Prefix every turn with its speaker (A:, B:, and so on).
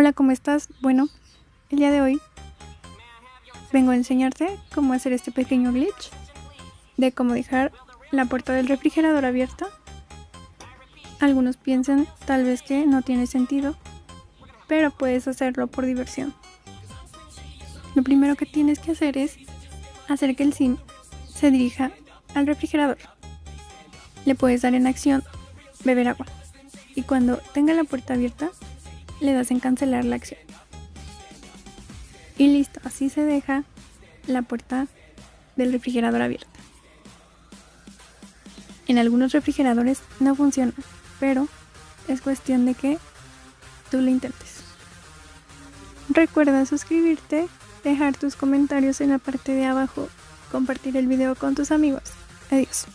A: Hola, ¿cómo estás? Bueno, el día de hoy vengo a enseñarte cómo hacer este pequeño glitch de cómo dejar la puerta del refrigerador abierta. Algunos piensan tal vez que no tiene sentido, pero puedes hacerlo por diversión. Lo primero que tienes que hacer es hacer que el sim se dirija al refrigerador. Le puedes dar en acción beber agua y cuando tenga la puerta abierta le das en cancelar la acción. Y listo, así se deja la puerta del refrigerador abierta. En algunos refrigeradores no funciona, pero es cuestión de que tú lo intentes. Recuerda suscribirte, dejar tus comentarios en la parte de abajo, compartir el video con tus amigos. Adiós.